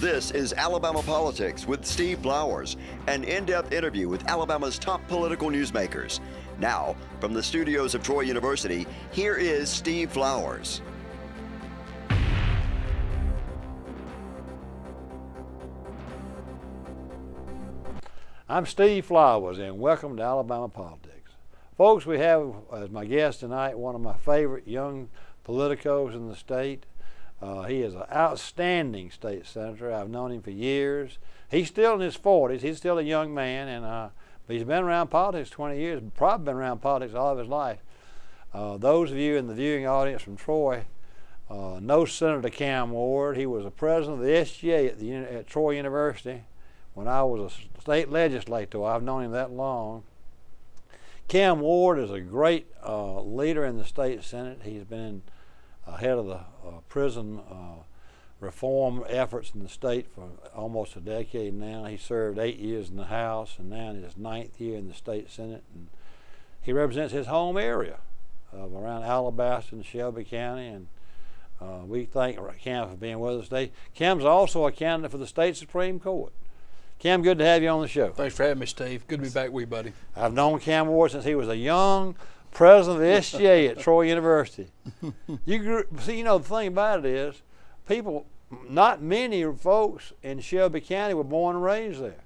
This is Alabama Politics with Steve Flowers, an in depth interview with Alabama's top political newsmakers. Now, from the studios of Troy University, here is Steve Flowers. I'm Steve Flowers, and welcome to Alabama Politics. Folks, we have as my guest tonight one of my favorite young politicos in the state. Uh, he is an outstanding state senator. I've known him for years. He's still in his 40s. He's still a young man, and uh, he's been around politics 20 years, probably been around politics all of his life. Uh, those of you in the viewing audience from Troy uh, know Senator Cam Ward. He was a president of the SGA at, the, at Troy University when I was a state legislator. I've known him that long. Cam Ward is a great uh, leader in the state senate. He's been uh, head of the uh, prison uh, reform efforts in the state for almost a decade now. He served eight years in the House and now in his ninth year in the state senate. And he represents his home area of around Alabaster and Shelby County. And uh, we thank Cam for being with us today. Cam's also a candidate for the state Supreme Court. Cam, good to have you on the show. Thanks for having me, Steve. Good to be back with you, buddy. I've known Cam Ward since he was a young president of the SGA at Troy University. You grew, see, you know, the thing about it is, people, not many folks in Shelby County were born and raised there.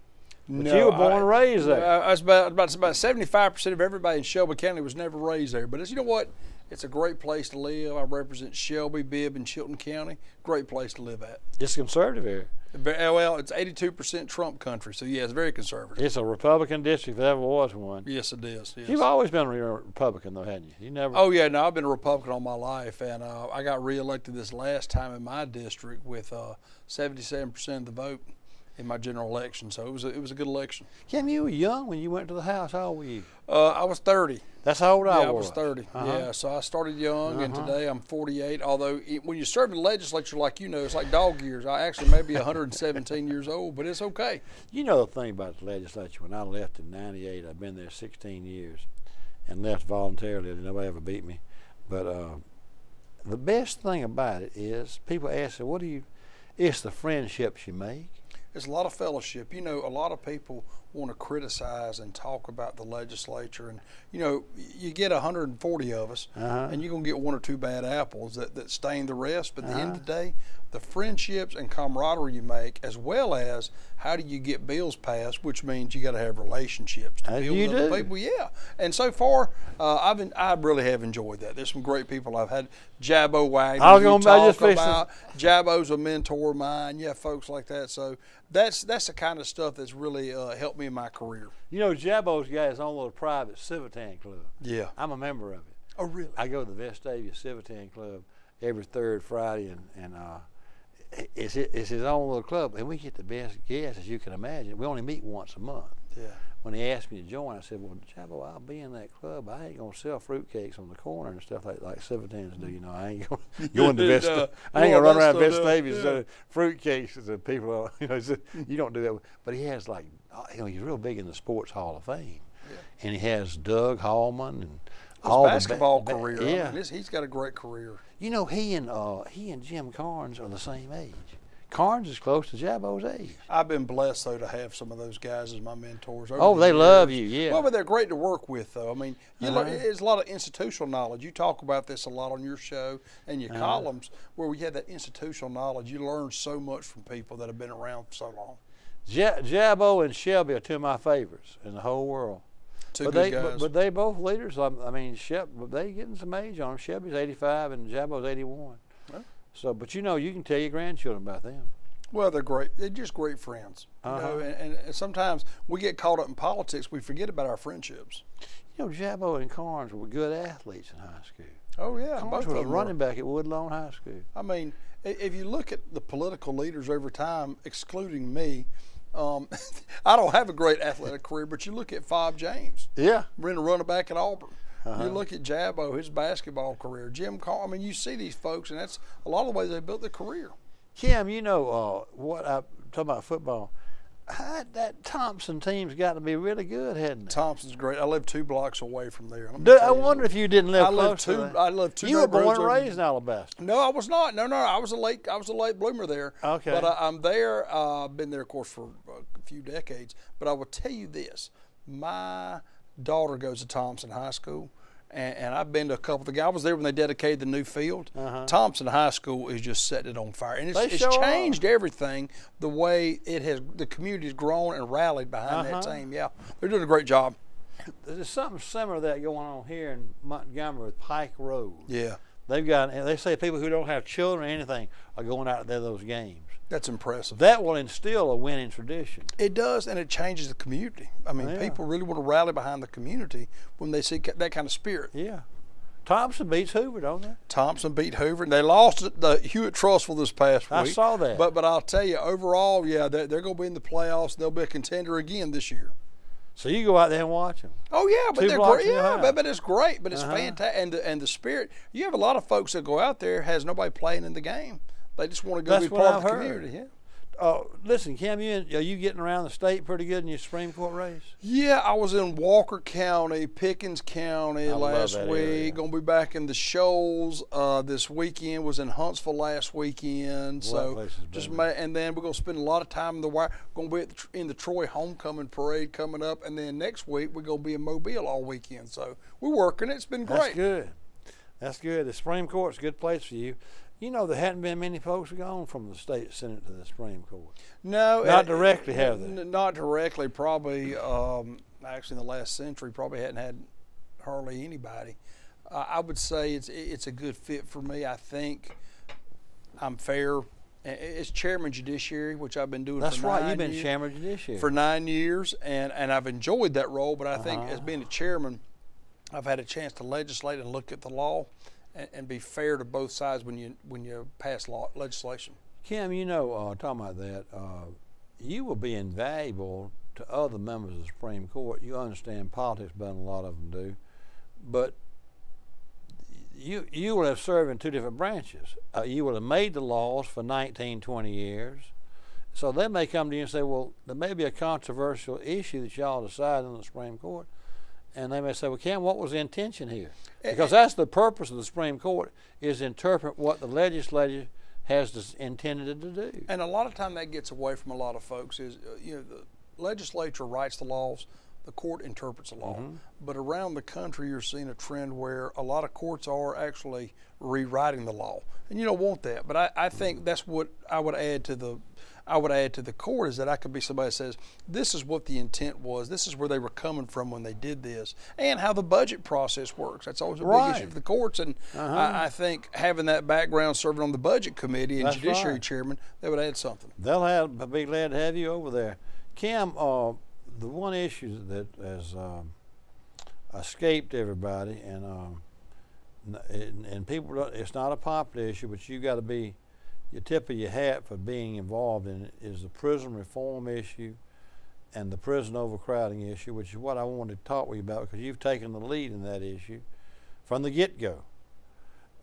But No, you were born I- and raised there. I, I was about about about seventy five percent of everybody in Shelby County was never raised there. But you know what? It's a great place to live. I represent Shelby, Bibb, and Chilton County. Great place to live at. it's a conservative area. Ve- Well, it's eighty two percent Trump country, so yeah, it's very conservative. It's a Republican district if there ever was one. Yes, it is. Yes. You've always been a Republican, though, hadn't you? You never. Oh yeah, no, I've been a Republican all my life, and uh, I got reelected this last time in my district with seventy seven percent of the vote in my general election. So it was a, it was a good election. Cam, you were young when you went to the House. How old were you? Uh, I was thirty. That's how old I yeah, I was. was 30. Uh-huh. Yeah, so I started young, and Uh-huh. today I'm 48. Although it, when you serve in the legislature, like you know, it's like dog years. I actually may be 117 years old, but it's okay. You know the thing about the legislature. When I left in '98, I've been there 16 years, and left voluntarily. Nobody ever beat me. But uh, the best thing about it is people ask, me, "What do you?" It's the friendships you make. It's a lot of fellowship. You know, a lot of people want to criticize and talk about the legislature, and you know, you get 140 of us, Uh-huh. and you're gonna get one or two bad apples that, that stain the rest. But at the end Uh-huh. of the day, the friendships and camaraderie you make, as well as how do you get bills passed, which means you got to have relationships to Uh, build you with other do. people. Yeah, and so far, uh, I've been, I really have enjoyed that. There's some great people I've had. Jabo Waggoner, I was I just talk about. Jabo's a mentor of mine. Yeah, folks like that. So that's that's the kind of stuff that's really uh, helped me in my career. You know, Jabo's got his own little private Civitan club. Yeah. I'm a member of it. Oh, really? I go to the Vestavia Civitan Club every third Friday, and, and uh, it's, it's his own little club, and we get the best guests as you can imagine. We only meet once a month. Yeah. When he asked me to join, I said, "Well, Jabo, I'll be in that club. I ain't gonna sell fruitcakes on the corner and stuff like like Civitans do. You know, I ain't gonna go into. No, I ain't gonna run around Vestavia yeah. selling fruitcakes to people. uh, You know, you don't do that. But he has like, uh, you know, he's real big in the Sports Hall of Fame, and he has Doug Hallman and His all the ba- basketball career. I Yeah, mean, he's- got a great career. you know, he and uh, he and Jim Carns are the same age. Carns is close to Jabo's age. I've been blessed though to have some of those guys as my mentors. Oh, the they years. love you, yeah. Well, but they're great to work with, though. I mean, you Uh-huh. it's a lot of institutional knowledge. You talk about this a lot on your show and Uh-huh. your columns, where we have that institutional knowledge. You learn so much from people that have been around for so long. Jabo and Shelby are two of my favorites in the whole world. Two but good they, guys. But, but they both leaders. I, I mean, Shep, but they getting some age on them. Shelby's 85 and Jabo's 81. Well. So, but you know, you can tell your grandchildren about them. Well, they're great. They're just great friends. You Uh-huh. know, and, and sometimes we get caught up in politics. We forget about our friendships. You know, Jabo and Carns were good athletes in high school. Oh yeah, Carns both was of a running were. back at Woodlawn High School. I mean, if you look at the political leaders over time, excluding me, um, I don't have a great athletic career. But you look at Fob James, Yeah. been a running back at Auburn. Uh-huh. You look at Jabo, his basketball career. Jim Carr. I mean, you see these folks, and that's a lot of the ways they built their career. Kim, you know uh, what I talking about football. That, that Thompson team's got to be really good, hadn't it? Thompson's great. I live two blocks away from there. Do, I wonder if you didn't live I close live to two. that. I live two. You were born and raised in Alabaster. No, I was not. No, no, I was a late. I was a late bloomer there. Okay. But I, I'm there. Uh, I've been there, of course, for a few decades. But I will tell you this: my daughter goes to Thompson High School, and, and I've been to a couple of the guys. I was there when they dedicated the new field. Thompson High School is just setting it on fire, and it's, Uh-huh. It's are. changed everything. The way it has, the community's grown and rallied behind that Uh-huh. team. Yeah, they're doing a great job. There's something similar to that going on here in Montgomery with Pike Road. Yeah, They've got, they say people who don't have children or anything are going out there to those games. That's impressive. That will instill a winning tradition. It does, and it changes the community. I mean, Yeah. people really want to rally behind the community when they see that kind of spirit. Yeah. Thompson beats Hoover, don't they? Thompson beat Hoover, and they lost the Hewitt Trussville this past week. I saw that. But but I'll tell you, overall, yeah, they're, they're going to be in the playoffs. They'll be a contender again this year. So you go out there and watch them. Oh yeah, but Two they're great. Yeah, but, but it's great. But it's Uh-huh. fantastic, and the, and the spirit. You have a lot of folks that go out there has nobody playing in the game. They just want to go That's be part I've of the heard. community. Yeah. Uh, listen, Cam, you are you getting around the state pretty good in your Supreme Court race? Yeah, I was in Walker County, Pickens County I last week. area. Gonna be back in the Shoals uh, this weekend. Was in Huntsville last weekend. Boy, so just booming. ma- and then we're gonna spend a lot of time in the wire. Gonna be at the, in the Troy Homecoming Parade coming up, and then next week we're gonna be in Mobile all weekend. So we're working. It's been great. That's good. That's good. The Supreme Court's a good place for you. You know, there hadn't been many folks gone from the state senate to the Supreme Court. No, Not uh, directly, have they? n- Not directly. Probably, um, actually, in the last century, probably hadn't had hardly anybody. Uh, I would say it's it's a good fit for me. I think I'm fair. It's chairman judiciary, which I've been doing. That's for right. You've been years, chairman judiciary. for nine years, and and I've enjoyed that role. But I think Uh-huh. as being a chairman, I've had a chance to legislate and look at the law, and, and be fair to both sides when you when you pass law legislation. Kim, you know, uh, talking about that, uh, you will be invaluable to other members of the Supreme Court. You understand politics better than a lot of them do, but you you will have served in two different branches. Uh, you will have made the laws for 19, 20 years. So they may come to you and say, well, there may be a controversial issue that y'all decide in the Supreme Court. And they may say, well, Cam, what was the intention here? Because that's the purpose of the Supreme Court is interpret what the legislature has intended to do. And a lot of time that gets away from a lot of folks is, uh, you know, the legislature writes the laws, the court interprets the law. Mm-hmm. But around the country, you're seeing a trend where a lot of courts are actually rewriting the law, and you don't want that. But I, I think that's what I would add to the. I would add to the court is that I could be somebody that says this is what the intent was, this is where they were coming from when they did this, and how the budget process works. That's always a big issue for the courts, and I, I think having that background serving on the budget committee and That's judiciary right. chairman, that would add something. They'll have be glad to have you over there. Kim, uh, the one issue that has um, escaped everybody, and um, and, and people, don't, it's not a popular issue, but you got to be your tip of your hat for being involved in it. Is the prison reform issue and the prison overcrowding issue, which is what I wanted to talk with you about because you've taken the lead in that issue from the get go.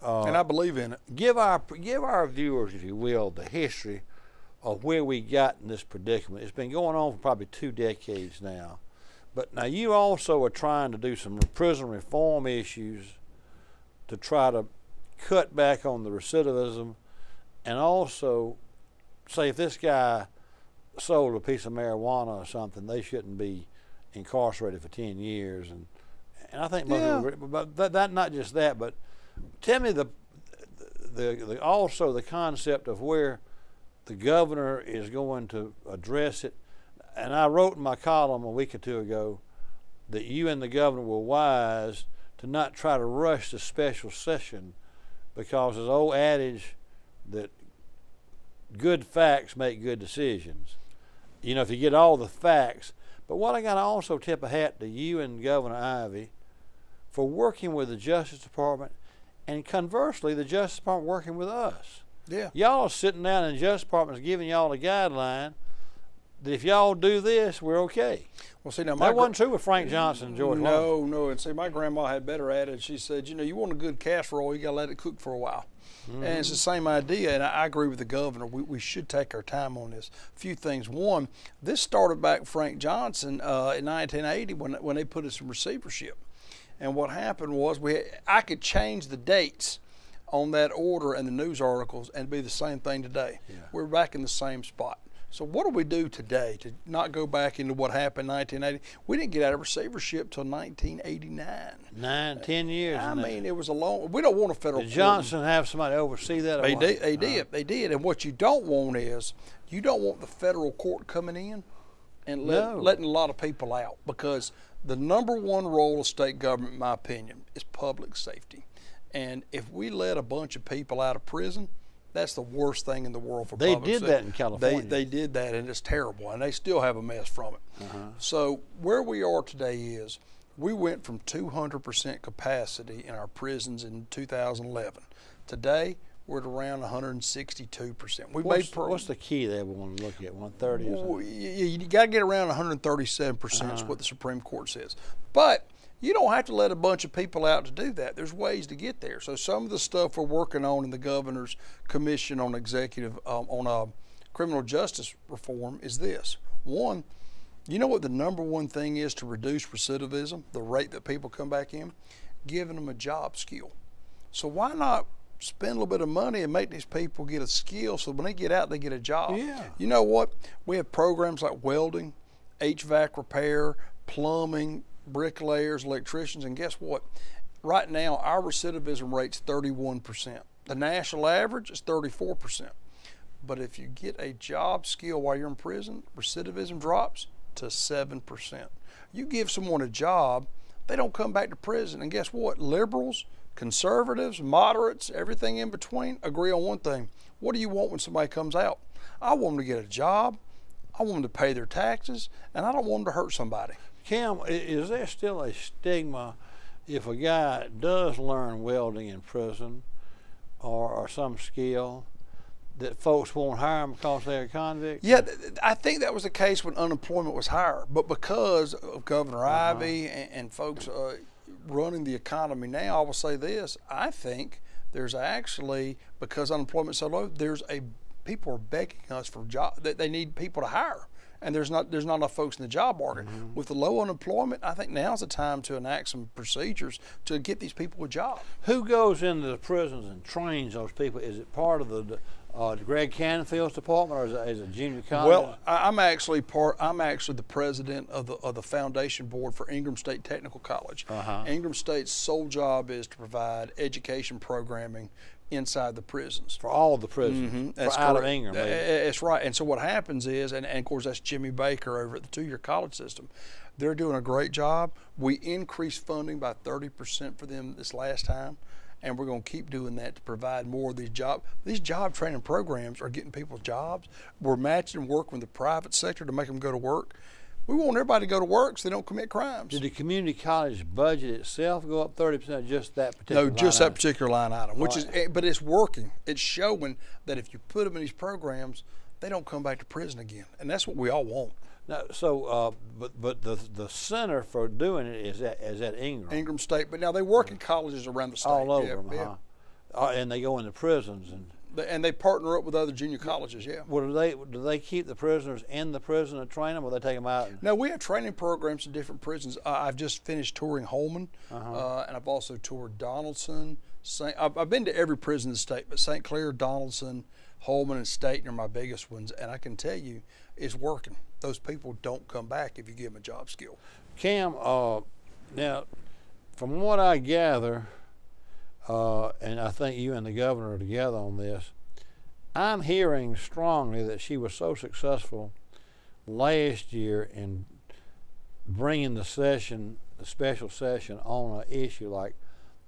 Uh, and I believe in it. give our give our viewers, if you will, the history of where we got in this predicament. It's been going on for probably two decades now. But now you also are trying to do some prison reform issues to try to cut back on the recidivism and also say if this guy sold a piece of marijuana or something, they shouldn't be incarcerated for 10 years. And, and I think most Yeah. people agree, but that, that, not just that, but tell me the, the, the also the concept of where the governor is going to address it. And I wrote in my column a week or two ago that you and the governor were wise to not try to rush the special session because an old adage that good facts make good decisions. You know, if you get all the facts. But what I got to also tip a hat to you and Governor Ivey for working with the Justice Department and conversely, the Justice Department working with us. Yeah. Y'all are sitting down in the Justice Department is giving y'all a guideline, that if y'all do this, we're okay. Well, see now my That wasn't true with Frank Johnson and George. No, no. And see, my grandma had better at it. She said, you know, you want a good casserole, you got to let it cook for a while. And it's the same idea. And I, I agree with the governor. We, we should take our time on this. A few things. One, this started back Frank Johnson uh, in 1980 when, when they put us in receivership. And what happened was we I could change the dates on that order and the news articles and be the same thing today. We're back in the same spot. So what do we do today to not go back into what happened in 1980? We didn't get out of receivership till 1989. Nine, ten years. I in that. mean, it was a long. We don't want a federal. Did court. Johnson have somebody oversee that? They did. They uh-huh. did. They did. And what you don't want is you don't want the federal court coming in and let, No. letting a lot of people out because the number one role of state government, in my opinion, is public safety. And if we let a bunch of people out of prison, that's the worst thing in the world for They did that in California. They, they did that, and it's terrible, and they still have a mess from it. Uh-huh. So where we are today is we went from 200% capacity in our prisons in 2011. Today we're at around 162%. We What's, made pro- what's the key they want to look at? One thirty well, you, you got to get around 137 percent is what the Supreme Court says. But you don't have to let a bunch of people out to do that. There's ways to get there. So some of the stuff we're working on in the governor's commission on executive um, on uh, criminal justice reform is this: one, you know what the number one thing is to reduce recidivism, the rate that people come back in, giving them a job skill. So why not spend a little bit of money and make these people get a skill so when they get out they get a job? Yeah. You know what? We have programs like welding, HVAC repair, plumbing, bricklayers, electricians, and guess what? Right now our recidivism rate's 31%. The national average is 34%. But if you get a job skill while you're in prison, recidivism drops to 7%. You give someone a job, they don't come back to prison. And guess what? Liberals, conservatives, moderates, everything in between agree on one thing. What do you want when somebody comes out? I want them to get a job, I want them to pay their taxes, and I don't want them to hurt somebody. Cam, is there still a stigma if a guy does learn welding in prison or, or some skill that folks won't hire him because they're a convict? Yeah, I think that was the case when unemployment was higher, but because of Governor Ivey and, and folks uh, running the economy now, I will say this: I think there's actually because unemployment's so low, there's a people are begging us for job that they need people to hire. And there's not there's not enough folks in the job market. With the low unemployment, I think now's the time to enact some procedures to get these people a job. Who goes into the prisons and trains those people? Is it part of the uh, Greg Canfield's department or is it, is it junior college? Well, I- I'm actually part. I'm actually the president of the of the foundation board for Ingram State Technical College. Uh-huh. Ingram State's sole job is to provide education programming inside the prisons. for all the prisons, Mhm, for out of Ingram. Maybe. That's right. And so what happens is, and, and of course that's Jimmy Baker over at the two-year college system. They're doing a great job. We increased funding by 30% for them this last time, and we're going to keep doing that to provide more of these job. These job training programs are getting people jobs. We're matching working with the private sector to make them go to work. We want everybody to go to work so they don't commit crimes. Did the community college budget itself go up 30%, just that particular No, just that particular line item, which All is, but it's working. It's showing that if you put them in these programs, they don't come back to prison again, and that's what we all want. Now, so, uh, but but the the center for doing it is at is at Ingram, Ingram State, but now they work in colleges around the state. all over yeah, them, yeah. huh? Uh, and they go into prisons and. And they partner up with other junior colleges, yeah. Well, do they do they keep the prisoners in the prison and train them, or they take them out? No, we have training programs in different prisons. Uh, I've just finished touring Holman, Uh-huh. uh, and I've also toured Donaldson. Saint, I've, I've been to every prison in the state, but St. Clair, Donaldson, Holman, and Staton are my biggest ones. And I can tell you, it's working. Those people don't come back if you give them a job skill. Cam, uh, now, from what I gather, uh, and I think you and the governor are together on this, I'm hearing strongly that she was so successful last year in bringing the session, the special session, on an issue like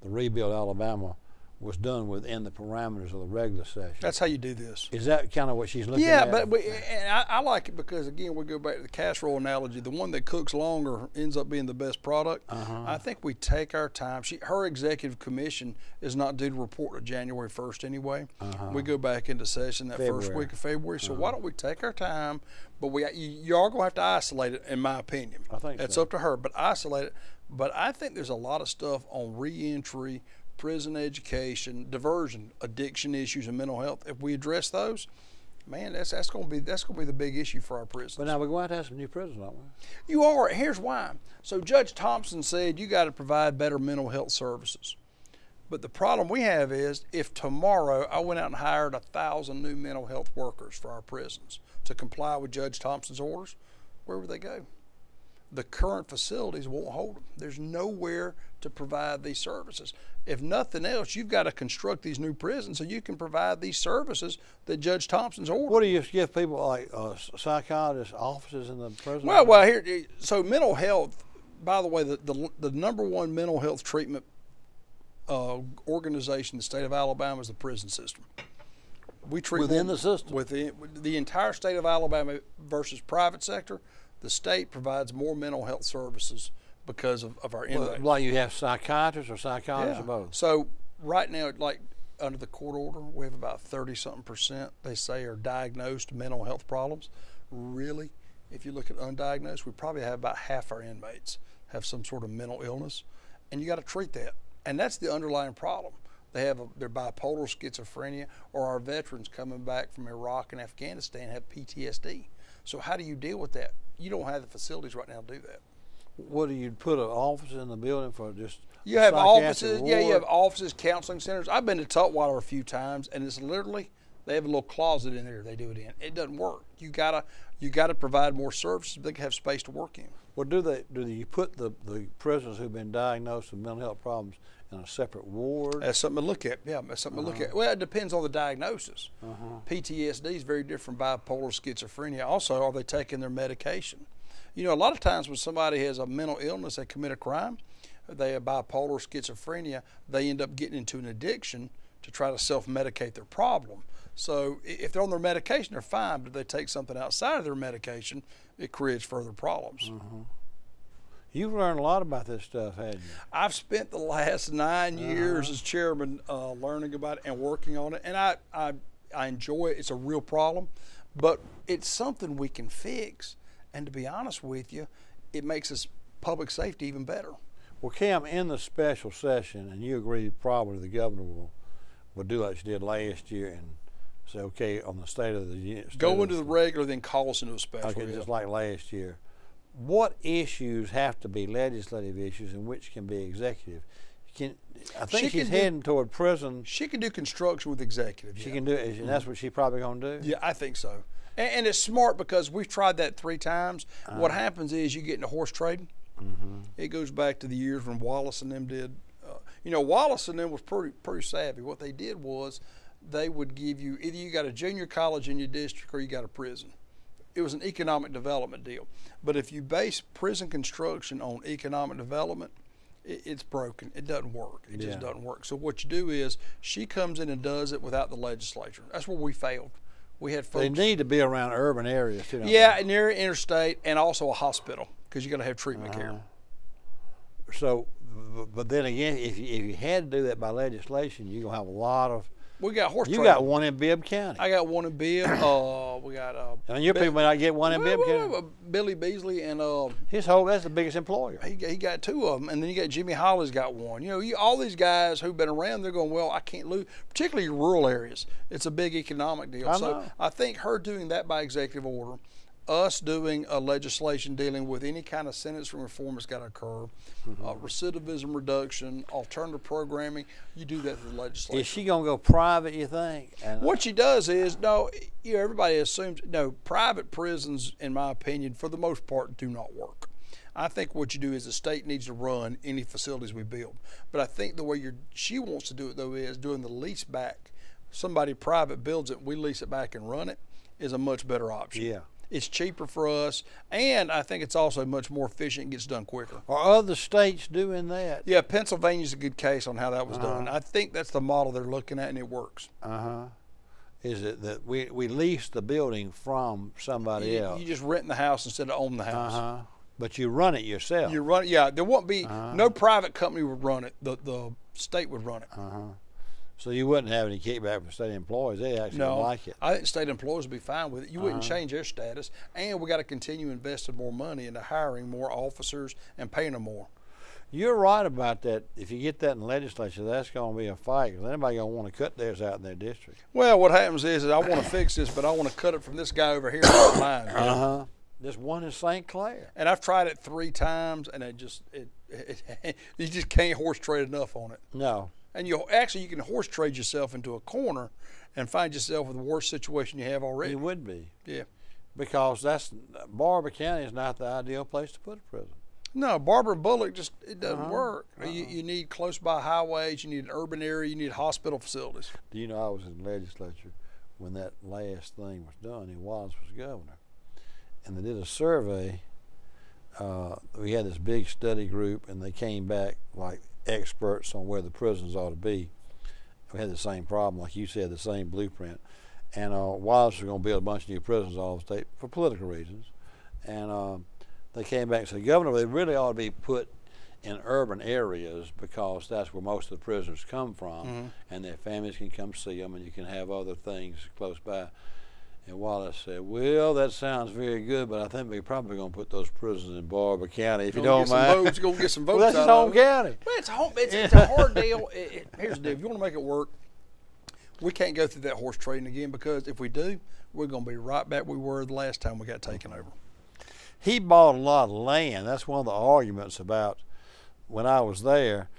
the rebuild Alabama was done within the parameters of the regular session. That's how you do this. Is that kind of what she's looking Yeah, at? but, but and I, I like it because again we go back to the casserole analogy. The one that cooks longer ends up being the best product. Uh-huh. I think we take our time. She, her executive commission is not due to report to January first anyway. We go back into session that first Uh-huh. February. Uh-huh. week of February. So why don't we take our time? But we you, you are going to have to isolate it, in my opinion. I think it's so. up to her, but isolate it. But I think there's a lot of stuff on reentry, prison education, diversion, addiction issues, and mental health. If we address those, man, that's that's going to be that's going to be the big issue for our prisons. But now we're going to have some new prisons, aren't we? You are. Here's why. So Judge Thompson said you got to provide better mental health services. But the problem we have is if tomorrow I went out and hired a thousand new mental health workers for our prisons to comply with Judge Thompson's orders, where would they go? The current facilities won't hold them. There's nowhere to provide these services. If nothing else, you've got to construct these new prisons so you can provide these services that Judge Thompson's ordered. What do you give people like uh, psychiatrists offices in the prison? Well, well, here. So mental health. By the way, the the, the number one mental health treatment uh, organization in the state of Alabama is the prison system. We treat Within more- the system? within the entire state of Alabama versus private sector. The state provides more mental health services because of, of our Well, inmates. like you have psychiatrists or psychologists Yeah. or both. So right now, like under the court order, we have about thirty something percent they say are diagnosed mental health problems. Really, if you look at undiagnosed, we probably have about half our inmates have some sort of mental illness, and you got to treat that. And that's the underlying problem. They have a, they're bipolar schizophrenia, or our veterans coming back from Iraq and Afghanistan have PTSD. So how do you deal with that? You don't have the facilities right now to do that. What do you put an office in the building for just? You have offices, yeah, you have offices, counseling centers. I've been to Tutwiler a few times, and it's literally they have a little closet in there they do it in. It doesn't work. You gotta you gotta provide more services. They can have space to work in. Well, do they do you put the, the prisoners who've been diagnosed with mental health problems in a separate ward? That's something to look at. Yeah, that's something to look at. Uh-huh. Well, it depends on the diagnosis. Uh-huh. PTSD is very different from bipolar schizophrenia. Also, are they taking their medication? You know, a lot of times when somebody has a mental illness, they commit a crime, they have bipolar schizophrenia, they end up getting into an addiction to try to self medicate their problem. So if they're on their medication, they're fine, but if they take something outside of their medication, it creates further problems. You've learned a lot about this stuff, haven't you? I've spent the last 9 years as chairman uh, learning about it and working on it, and I, I I enjoy it. It's a real problem, but it's something we can fix. And to be honest with you, it makes us public safety even better. Well, Cam, in the special session, and you agree probably the governor will will do like she did last year and say, okay, on the state of the state Go into the regular, then call us into a special. okay, yeah. just like last year. What issues have to be legislative issues and which can be executive? Can I think She she's can do- heading toward prison. she can do construction with executive. She yeah. can do it, and that's what she's probably going to do. Yeah, I think so. And, and it's smart because we've tried that three times. Uh-huh. What happens is you get into horse trading. Mm-hmm. It goes back to the years when Wallace and them did. Uh, you know, Wallace and them was pretty pretty savvy. What they did was they would give you either you got a junior college in your district or you got a prison. It was an economic development deal. But if you base prison construction on economic development, it's broken. It doesn't work. It just doesn't work. So what you do is she comes in and does it without the legislature. That's where we failed. We had folks. They need to be around urban areas too. yeah, near interstate and also a hospital because you're going to have treatment Uh-huh. care. So, but then again, if you, if you had to do that by legislation, you're gonna have a lot of. We got horse You trading. got one in Bibb County. I got one in Bibb. uh, we got uh, and your people may not get one in well, Bibb well, County. Billy Beasley and uh, His whole that's the biggest employer. he got- he got two of them, and then you got Jimmy Holley's got one. You know, you, all these guys who've been around, they're going, well, I can't lose, particularly rural areas. It's a big economic deal. I so know. I think her doing that by executive order, us doing a legislation dealing with any kind of sentencing reform that's got to occur, Mm-hmm. uh, recidivism reduction, alternative programming, you do that through the legislation. Is she gonna go private? You think? And What she does is no, you know, everybody assumes no. Private prisons, in my opinion, for the most part, do not work. I think what you do is the state needs to run any facilities we build. But I think the way you're, she wants to do it though is doing the lease back. Somebody private builds it, we lease it back and run it, is a much better option. Yeah. It's cheaper for us, and I think it's also much more efficient and gets done quicker. Are other states doing that? Yeah, Pennsylvania's a good case on how that was Uh-huh. done. I think that's the model they're looking at, and it works. Uh huh. Is it that we we lease the building from somebody You, else? you just rent the house instead of own the house. Uh huh. But you run it yourself. You run, it, yeah. There won't be Uh-huh. no private company would run it. The the state would run it. Uh huh. So you wouldn't have any kickback from state employees. They actually No, like it. I think state employees would be fine with it. You wouldn't Uh-huh. change their status, and we got to continue investing more money into hiring more officers and paying them more. You're right about that. If you get that in the legislature, that's going to be a fight because anybody going to want to cut theirs out in their district. Well, what happens is, is I want to fix this, but I want to cut it from this guy over here mine. Uh huh. There's one in St. Clair. And I've tried it three times, and it just it, it, you just can't horse trade enough on it. No. And you actually you can horse trade yourself into a corner and find yourself with the worst situation you have already. It would be Yeah. because that's Barbour County is not the ideal place to put a prison. No, Barbour Bullock just it doesn't Uh-huh. work. You, you need close by highways, you need an urban area, you need hospital facilities. Do you know I was in the legislature when that last thing was done and Wallace was governor, and they did a survey. Uh, we had this big study group, and they came back like experts on where the prisons ought to be. We had the same problem, like you said, the same blueprint. And uh, Wallace was going to build a bunch of new prisons all over the state for political reasons. And uh, they came back and said, Governor, they really ought to be put in urban areas because that's where most of the prisoners come from, Mhm. and their families can come see them, and you can have other things close by. And Wallace said, "Well, that sounds very good, but I think we're probably going to put those prisons in Barbour County if you don't get some mind." votes, gonna get some well, votes that's his home county. Well, it's a home. It's, it's a hard deal. It, it, here's the deal: if you want to make it work, we can't go through that horse trading again because if we do, we're going to be right back where we were the last time we got taken over. he bought a lot of land. That's one of the arguments about when I was there,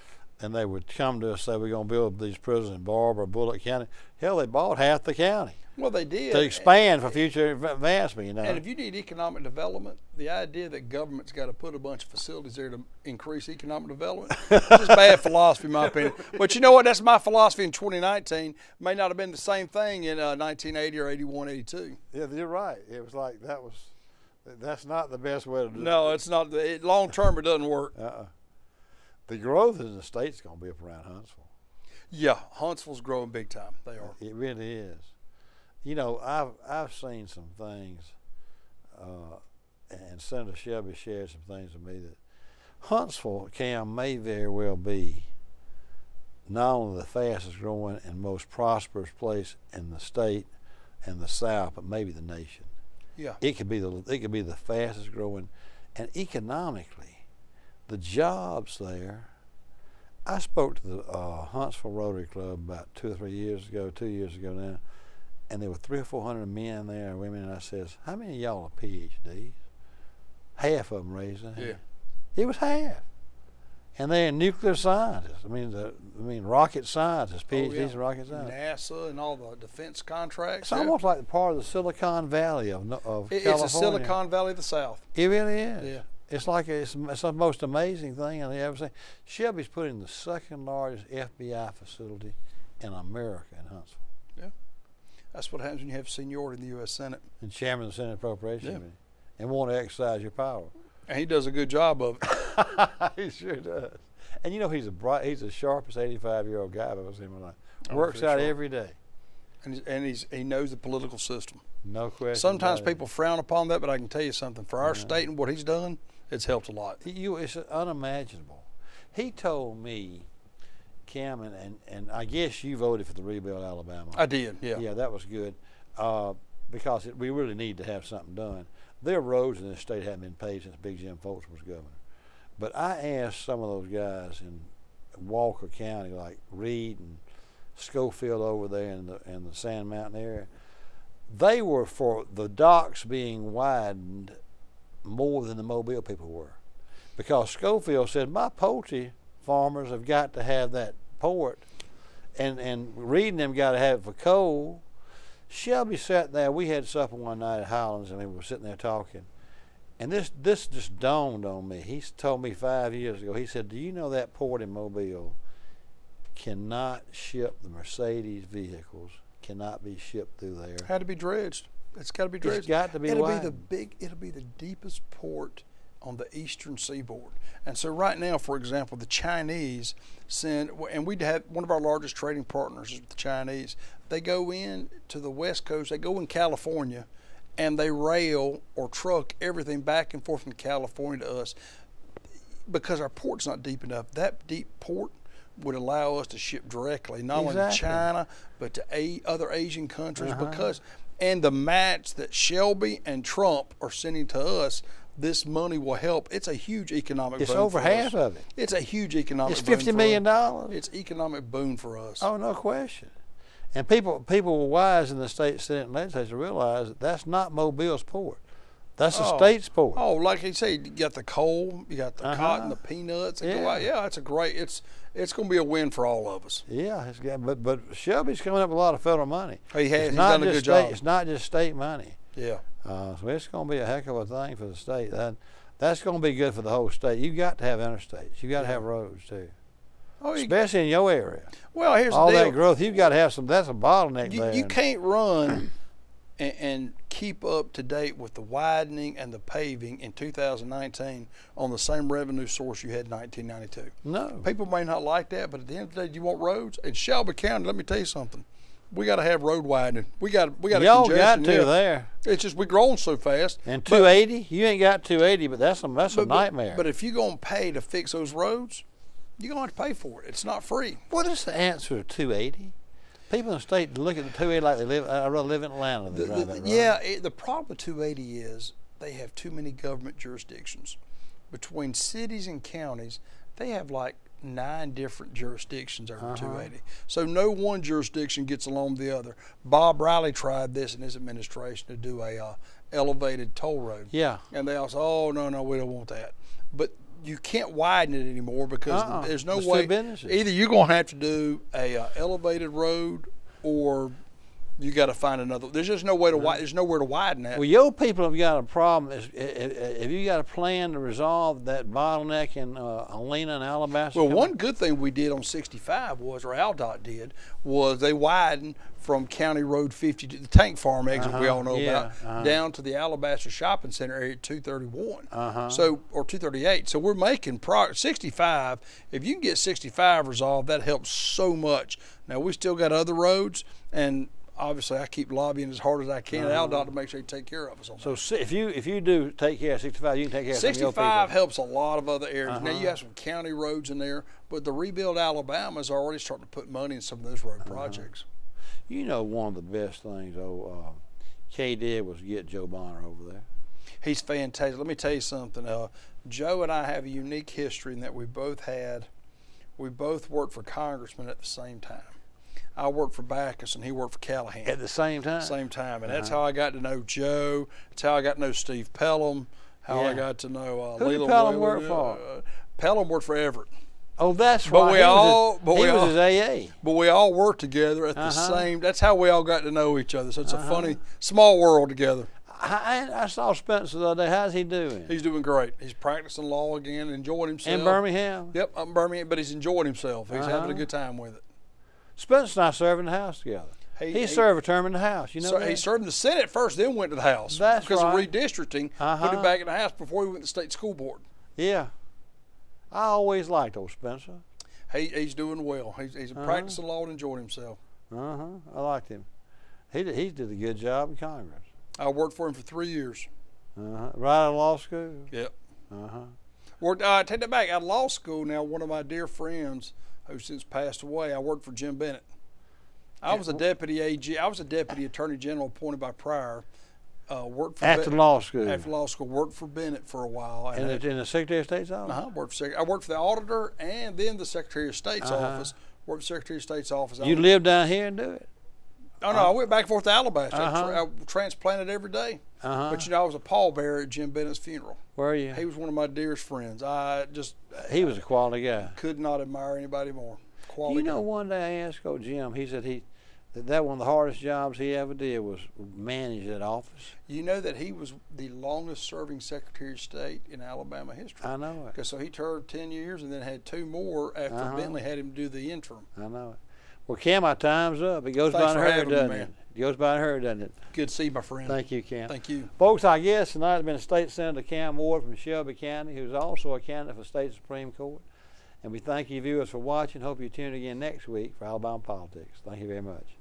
and they would come to us say we're going to build these prisons in Barbour, Bullock County. Hell, they bought half the county Well, they did to expand for future advancement. You know, And if you need economic development, the idea that government's got to put a bunch of facilities there to increase economic development is bad philosophy, in my opinion. But you know what? That's my philosophy in 2019. May not have been the same thing in uh, 1980 or 81, 82. yeah, you're right. It was like that was that's not the best way to do it. No, it's not. It, long term, it doesn't work. Uh-uh. The growth in the state's going to be up around Huntsville. Yeah, Huntsville's growing big time. They are. It really is. You know, I've I've seen some things, uh, and Senator Shelby shared some things with me that Huntsville, Cam, may very well be not only the fastest growing and most prosperous place in the state and the South, but maybe the nation. Yeah. It could be the it could be the fastest growing, and economically, the jobs there. I spoke to the uh, Huntsville Rotary Club about two or three years ago, two years ago now, and there were three or four hundred men there and women. And I says, "How many of y'all are PhDs?" Half of them raised their hand. Yeah. It was half, and they're nuclear scientists. I mean, the, I mean, rocket scientists, Oh, PhDs yeah. in rocket science. NASA and all the defense contracts. It's yeah. almost like part of the Silicon Valley of, of It- California. it's the Silicon Valley of the South. It really is. Yeah. It's like it's, it's the most amazing thing I've ever seen. Shelby's putting the second largest FBI facility in America in Huntsville. That's what happens when you have seniority in the U.S. Senate. And chairman of the Senate Appropriations Yeah. Committee. And want to exercise your power. And he does a good job of it. he sure does. And you know he's a bright, he's the sharpest 85 year old guy I've ever seen in my life. Oh, Works out sure. every day. And he's, and he's he knows the political system. No question. Sometimes about it. people frown upon that, but I can tell you something. For our state and what he's done, it's helped a lot. You, it's unimaginable. He told me, Cam, and, and, and I guess you voted for the rebuild Alabama. I did, yeah. Yeah, that was good uh, because it, we really need to have something done. There are roads in this state haven't been paved since Big Jim Folsom was governor. But I asked some of those guys in Walker County, like Reed and Scofield over there in the in the Sand Mountain area, they were for the docks being widened more than the Mobile people were, because Scofield said my poultry farmers have got to have that port, and and Reed and them got to have it for coal. Shelby sat there. We had supper one night at Highlands, and we were sitting there talking. And this this just dawned on me. He told me five years ago. He said, "Do you know that port in Mobile cannot ship the Mercedes vehicles? Cannot be shipped through there. Had to be dredged. It's got to be dredged. It's got to be It'll be the big. It'll be the deepest port on the eastern seaboard. And so right now, for example, the Chinese send, and we have one of our largest trading partners is the Chinese. They go in to the west coast. They go in California, and they rail or truck everything back and forth from California to us because our port's not deep enough. That deep port would allow us to ship directly, not only to China but to a, other Asian countries Uh-huh. because and the match that Shelby and Trump are sending to us, this money will help. It's a huge economic. It's over half us. of it. It's a huge economic. It's fifty million dollars. It's economic boon for us. Oh, no question. And people people wise in the state senate and legislature realize that that's not Mobile's port. That's the Oh. state's port. Oh, like he said, you got the coal, you got the Uh-huh. cotton, the peanuts. that go out. Yeah. yeah, it's a great. It's it's going to be a win for all of us. Yeah, it's got, but but Shelby's coming up with a lot of federal money. He has. It's He's done a good state, job. It's not just state money. Yeah. Uh, so it's going to be a heck of a thing for the state. That that's going to be good for the whole state. You've got to have interstates. You've got to have roads too, Oh, you, especially in your area. well, here's All the deal. that growth, You've got to have some. That's a bottleneck you, there. you can't run and, and keep up to date with the widening and the paving in 2019 on the same revenue source you had in 1992. No. People may not like that, but at the end of the day, do you want roads. In Shelby County, let me tell you something. We got to have road widening. We got we got a Y'all got to here. there. It's just we growing so fast. And 280, you ain't got 280, but that's a that's a but- but- nightmare. But if you're gonna pay to fix those roads, you're gonna have to pay for it. It's not free. what is the answer to 280? People in the state look at the 280 like they live. I rather live in Atlanta than The- drive the- that road. yeah, it, the problem with 280 is they have too many government jurisdictions. Between cities and counties, they have like nine different jurisdictions over Uh-huh. 280. So no one jurisdiction gets along with the other. Bob Riley tried this in his administration to do a uh, elevated toll road. Yeah. And they all said, "Oh no, no, we don't want that." But you can't widen it anymore because Uh-uh. there's no way. Either you're gonna have to do a uh, elevated road, or you got to find another. There's just no way to widen. There's nowhere to widen that. Well, your people have got a problem. Is, i- i- have you got a plan to resolve that bottleneck in uh, Alena and Alabaster? Well, one good thing we did on 65 was, or AlDOT did, was they widened from County Road 50 to the Tank Farm exit we Uh-huh, all know yeah, about, uh-huh. down to the Alabaster Shopping Center area at 231. Uh-huh. So, or 238. So we're making progress. 65. If you can get 65 resolved, that helps so much. Now we still got other roads, and obviously I keep lobbying as hard as I can at AlDOT to make sure they take care of us that. Uh-huh. So si- if you if you do take care of 65, you can take care of some of 65 helps a lot of other areas. Now you Uh-huh. have some county roads in there, but the Rebuild Alabama is already starting to put money in some of those road Uh-huh. projects. You know, one of the best things, oh, uh, Kay did was get Jo Bonner over there. He's fantastic. Let me tell you something. Uh, Jo and I have a unique history in that we both had, we both worked for congressmen at the same time. I worked for Bachus and he worked for Callahan At the same time. same time, and that's Uh-huh. how I got to know Jo. That's how I got to know Steve Pelham. How I got to know uh, Who did Pelham Whalen. work for? Uh, Pelham worked for Everett. Oh, that's But right. we he all- his, but we all- his AA. But we all work together at the Uh-huh. same. That's how we all got to know each other. So it's Uh-huh. a funny small world together. I, I saw Spencer the other day. How's he doing? He's doing great. He's practicing law again, enjoying himself. in Birmingham. Yep, in Birmingham, but he's enjoying himself. He's having Uh-huh. a good time with it. Spencer and I served in the house together. He- He, served a term in the house. You know so that? he served in the Senate first, then went to the House. That's because right. of redistricting. Put Uh-huh. him back in the House before he went to the state school board. Yeah. I always liked old Spencer. He, he's doing well. He's, he's Uh-huh. practicing law and enjoying himself. Uh huh. I liked him. He did, he did a good job in Congress. I worked for him for three years. Uh huh. Right out of law school. Yep. Uh huh. Worked. Uh, take that back. Out of law school now, one of my dear friends who since passed away, I worked for Jim Bennett. I was a deputy AG. I was a deputy attorney general appointed by Pryor. Uh, worked for After Ben- law school. After law school, worked for Bennett for a while. in, And the, in the Secretary of State's office. uh-huh, worked for I worked for the auditor and then the Secretary of State's Uh-huh. office. Worked for Secretary of State's office. You was- live down here and do it. Oh no, I went back and forth to Alabaster. I Uh-huh. tra- I transplanted every day. Uh huh. But you know, I was a pallbearer at Jim Bennett's funeral. Where are you? He was one of my dearest friends. I just He was a quality guy. could not admire anybody more. Quality. You know, guy. one day I asked old Jim. He said he that, that one of the hardest jobs he ever did was manage that office. You know that he was the longest serving Secretary of State in Alabama history. I know it. Because so he served ten years and then had two more after Uh-huh. Bentley had him do the interim. I know it. Well, Cam, our time's up. It goes Thanks by in a hurry, doesn't man. it? It goes by in a hurry, doesn't it? Good to see you, my friend. Thank you, Cam. Thank you. Folks, our guest tonight has been State Senator Cam Ward from Shelby County, who's also a candidate for State Supreme Court. And we thank you viewers for watching. Hope you tune in again next week for Alabama Politics. Thank you very much.